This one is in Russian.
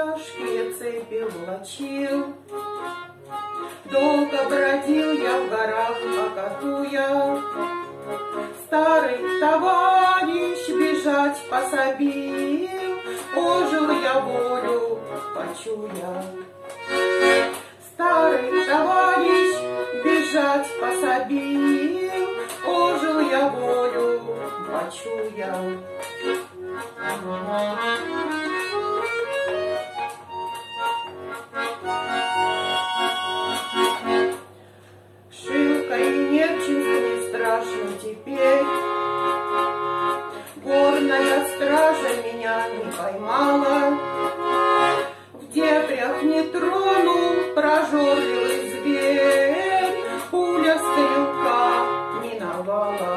чашки цепи влачил. Долго бродил я в горах, покатуя, Старый товарищ бежать пособил, Ожил я волю, почуя. Старый товарищ бежать пособил, Ожил я волю, почуя. Thank you. теперь. Горная стража меня не поймала, В дебрях не тронул прожорливый зверь, Пуля стрелка миновала.